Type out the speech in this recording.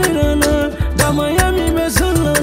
wani rana da Miami mai sallar